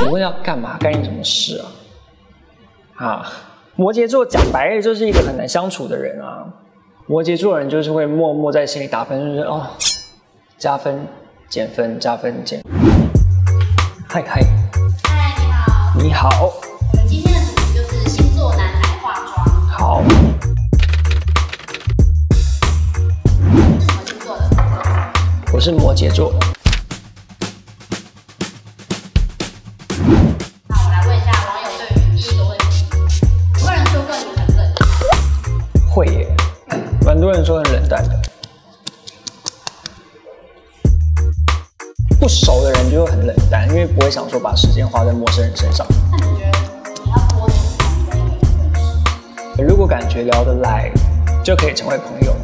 你问要干嘛，干你什么事啊？啊，摩羯座讲白了就是一个很难相处的人啊。摩羯座人就是会默默在心里打分，就是哦，加分、减分、加分、减。嗨嗨，嗨，你好。你好。我们今天的主题就是星座男孩化妆。好。什么星座的？我是摩羯座。会耶，蛮多人说很冷淡的。不熟的人就会很冷淡，因为不会想说把时间花在陌生人身上。如果感觉聊得来，就可以成为朋友，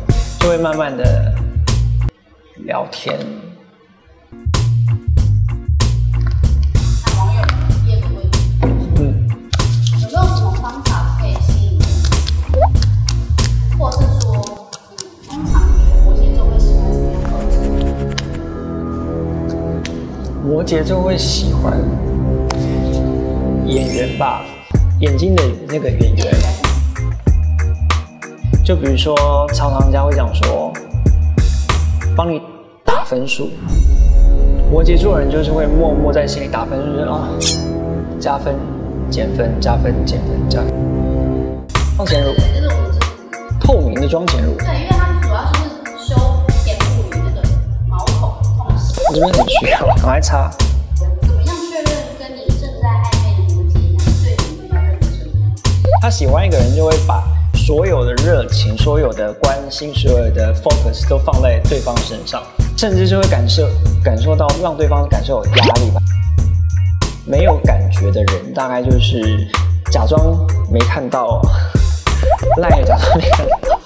就会慢慢的聊天。摩羯座会喜欢演员吧，眼睛的那个演员。就比如说，常常人家会讲说，帮你打分数。摩羯座人就是会默默在心里打分，就是哦，加分、减分、加分、减分、加分。妆前乳，透明的妆前乳，是不是很需要，赶快擦。怎么样确认跟你正在暧昧的男对你比较认真？他喜欢一个人，就会把所有的热情、所有的关心、所有的 focus 都放在对方身上，甚至是会感受感受到让对方感受有压力吧。没有感觉的人，大概就是假装没看到，赖着假装没看到。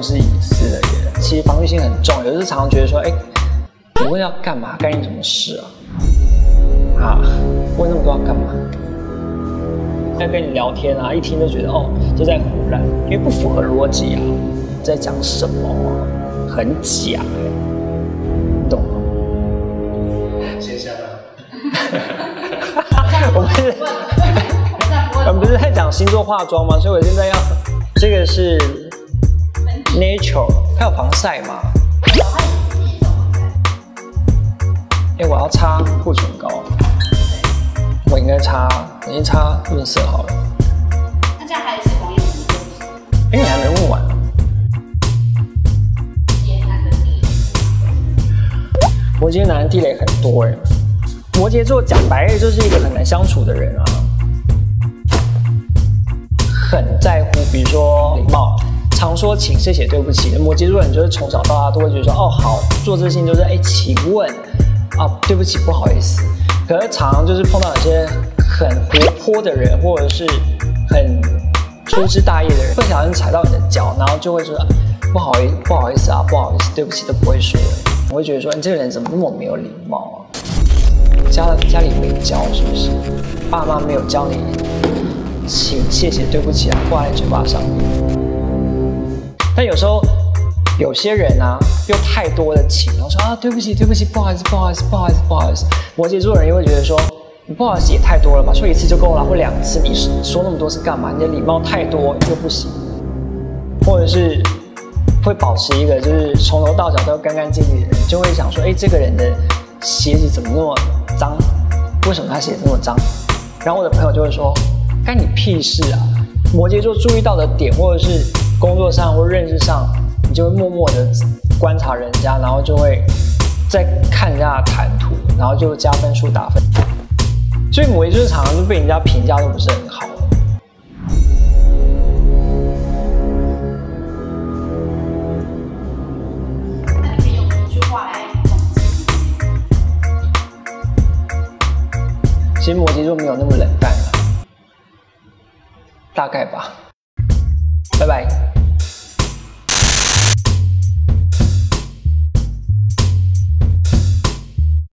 重视隐私的耶，其实防御心很重，有时候常常觉得说，哎，你问要干嘛，干你什么事啊？啊，问那么多要干嘛？在跟你聊天啊，一听就觉得哦，就在胡乱，因为不符合逻辑啊，在讲什么啊，很假哎，你懂吗？先下班。我们是，我们不是在讲星座化妆吗？所以我现在要，这个是 Nature，它有防晒吗？哎、我要擦护唇膏，我应该擦，我先擦润色好了。那这样还是网友的问题，哎、你还没问完，羯男的第一摩羯男地雷很多哎。摩羯座讲白了就是一个很难相处的人啊，很在乎，比如说礼貌，常说请、谢谢、对不起。摩羯座人就是从小到大都会觉得说，哦好，做这事情就是哎，请问啊，对不起，不好意思。可是常常就是碰到有些很活泼的人，或者是很粗枝大叶的人，不小心踩到你的脚，然后就会说不好意不好意思啊，不好意思，对不起都不会说。我会觉得说你这个人怎么那么没有礼貌啊？家家里没教是不是？爸妈没有教你，请、谢谢、对不起啊，挂在嘴巴上面。但有时候有些人啊，又太多的情，然后说啊对不起对不起，不好意思不好意思不好意思不好意思。摩羯座人又会觉得说，你不好意思也太多了吧，说一次就够了，或两次，你说那么多是干嘛？你的礼貌太多又不行，或者是会保持一个就是从头到脚都要干干净净的人，就会想说，哎，这个人的鞋子怎么那么脏？为什么他鞋子那么脏？然后我的朋友就会说，干你屁事啊！摩羯座注意到的点，或者是工作上或认识上，你就会默默的观察人家，然后就会再看人家的谈吐，然后就加分数打分。所以摩羯座常常就被人家评价都不是很好。那你可以用一句话来总结。其实摩羯座没有那么冷淡了，大概吧。拜拜。